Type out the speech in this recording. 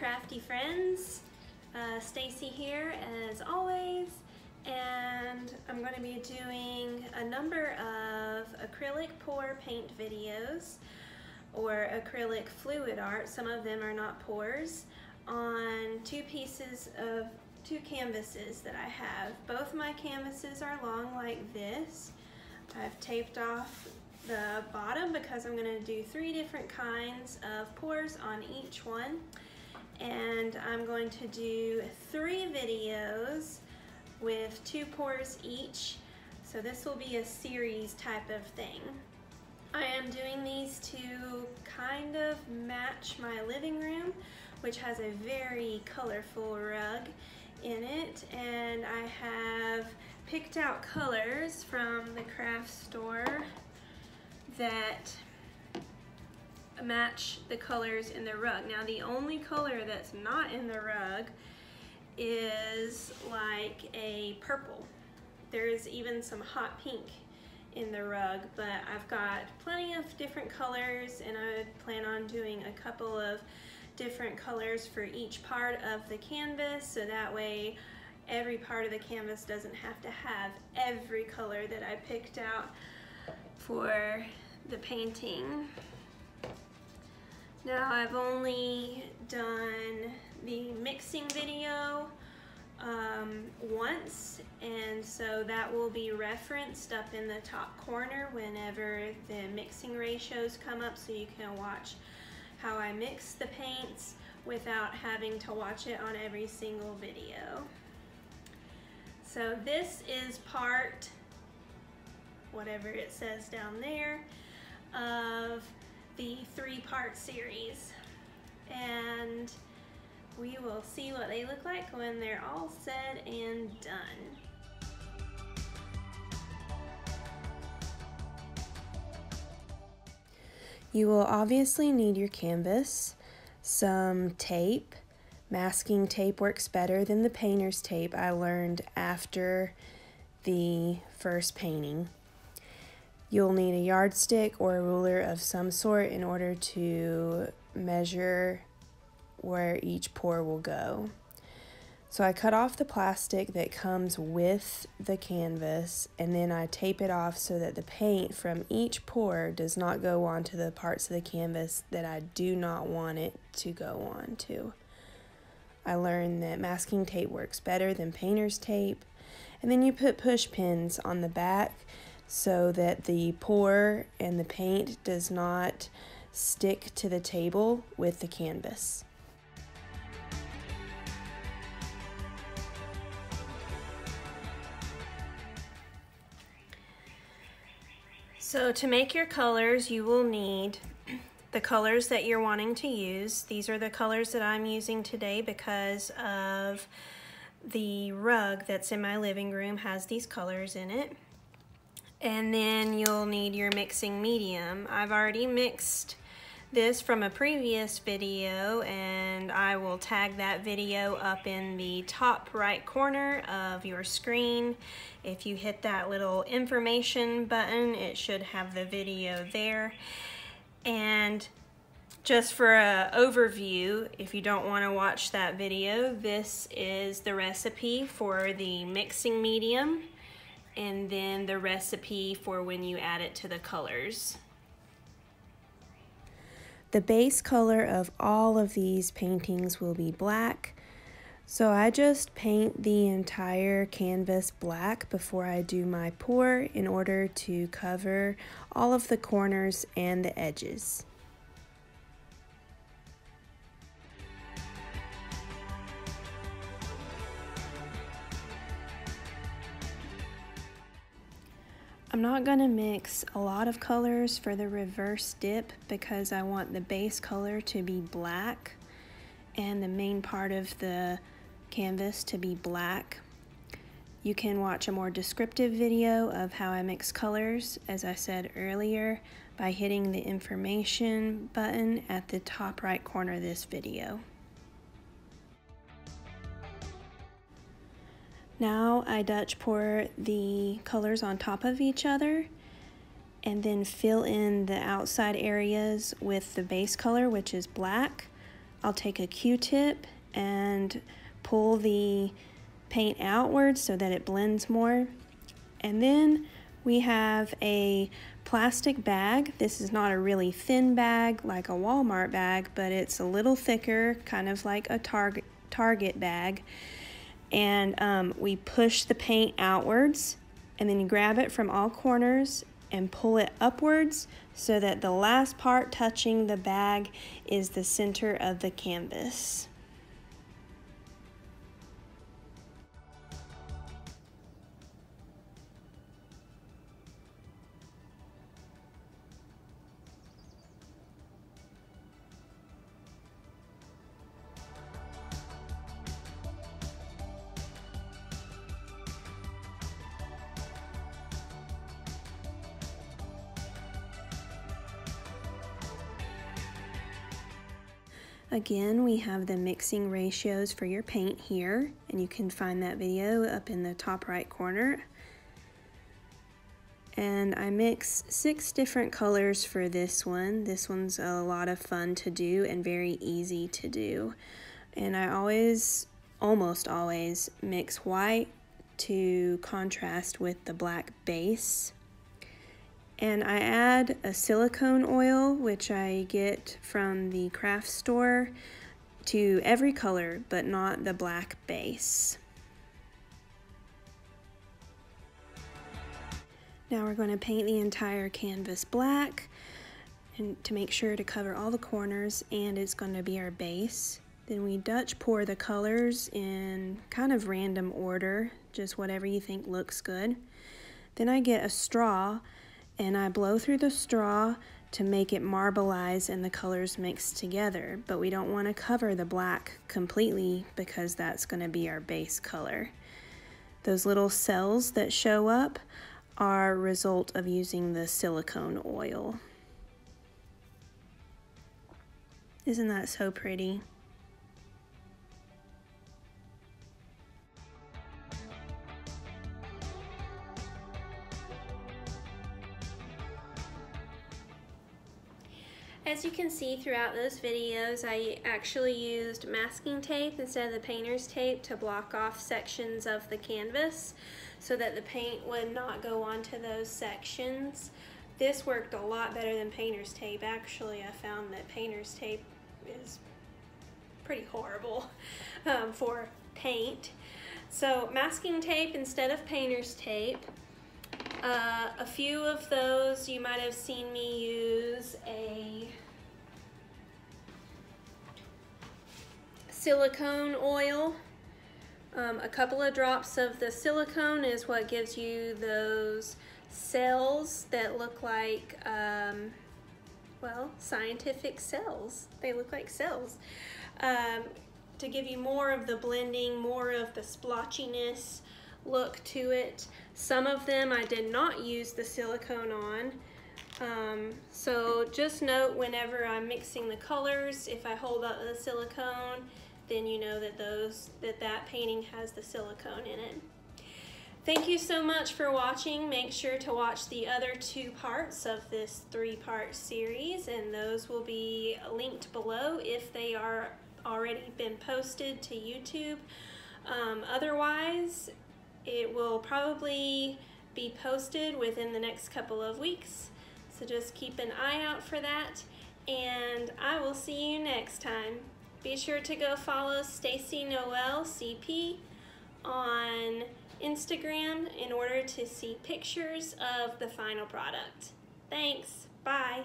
crafty friends. Uh, Staci here as always and I'm going to be doing a number of acrylic pour paint videos or acrylic fluid art, some of them are not pours, on two pieces of two canvases that I have. Both my canvases are long like this. I've taped off the bottom because I'm going to do three different kinds of pours on each one and I'm going to do three videos with two pours each. So this will be a series type of thing. I am doing these to kind of match my living room, which has a very colorful rug in it. And I have picked out colors from the craft store that match the colors in the rug. Now the only color that's not in the rug is like a purple. There is even some hot pink in the rug, but I've got plenty of different colors and I plan on doing a couple of different colors for each part of the canvas so that way every part of the canvas doesn't have to have every color that I picked out for the painting. Now I've only done the mixing video um, once and so that will be referenced up in the top corner whenever the mixing ratios come up so you can watch how I mix the paints without having to watch it on every single video. So this is part, whatever it says down there, of the three-part series. And we will see what they look like when they're all said and done. You will obviously need your canvas, some tape. Masking tape works better than the painter's tape I learned after the first painting. You'll need a yardstick or a ruler of some sort in order to measure where each pour will go. So I cut off the plastic that comes with the canvas and then I tape it off so that the paint from each pour does not go onto the parts of the canvas that I do not want it to go on to. I learned that masking tape works better than painter's tape. And then you put push pins on the back so that the pour and the paint does not stick to the table with the canvas. So to make your colors, you will need the colors that you're wanting to use. These are the colors that I'm using today because of the rug that's in my living room has these colors in it. And then you'll need your mixing medium. I've already mixed this from a previous video and I will tag that video up in the top right corner of your screen. If you hit that little information button, it should have the video there. And just for an overview, if you don't want to watch that video, this is the recipe for the mixing medium and then the recipe for when you add it to the colors. The base color of all of these paintings will be black. So I just paint the entire canvas black before I do my pour in order to cover all of the corners and the edges. I'm not going to mix a lot of colors for the reverse dip because I want the base color to be black and the main part of the canvas to be black. You can watch a more descriptive video of how I mix colors, as I said earlier, by hitting the information button at the top right corner of this video. Now I Dutch pour the colors on top of each other and then fill in the outside areas with the base color, which is black, I'll take a Q-tip and pull the paint outwards so that it blends more. And then we have a plastic bag. This is not a really thin bag like a Walmart bag, but it's a little thicker, kind of like a Target, Target bag. And um, we push the paint outwards and then you grab it from all corners and pull it upwards so that the last part touching the bag is the center of the canvas. Again, we have the mixing ratios for your paint here, and you can find that video up in the top right corner. And I mix six different colors for this one. This one's a lot of fun to do and very easy to do. And I always, almost always, mix white to contrast with the black base and I add a silicone oil which I get from the craft store to every color but not the black base. Now we're going to paint the entire canvas black and to make sure to cover all the corners and it's going to be our base. Then we Dutch pour the colors in kind of random order, just whatever you think looks good. Then I get a straw and I blow through the straw to make it marbleize and the colors mix together, but we don't want to cover the black completely because that's going to be our base color. Those little cells that show up are a result of using the silicone oil. Isn't that so pretty? As you can see throughout those videos, I actually used masking tape instead of the painter's tape to block off sections of the canvas so that the paint would not go onto those sections. This worked a lot better than painter's tape. Actually, I found that painter's tape is pretty horrible um, for paint. So masking tape instead of painter's tape. Uh, a few of those you might have seen me use a silicone oil. Um, a couple of drops of the silicone is what gives you those cells that look like, um, well, scientific cells. They look like cells. Um, to give you more of the blending, more of the splotchiness look to it. Some of them I did not use the silicone on. Um, so just note whenever I'm mixing the colors, if I hold up the silicone, then you know that those that that painting has the silicone in it. Thank you so much for watching. Make sure to watch the other two parts of this three-part series, and those will be linked below if they are already been posted to YouTube. Um, otherwise, it will probably be posted within the next couple of weeks. So just keep an eye out for that, and I will see you next time. Be sure to go follow Staci Noelle CP on Instagram in order to see pictures of the final product. Thanks. Bye.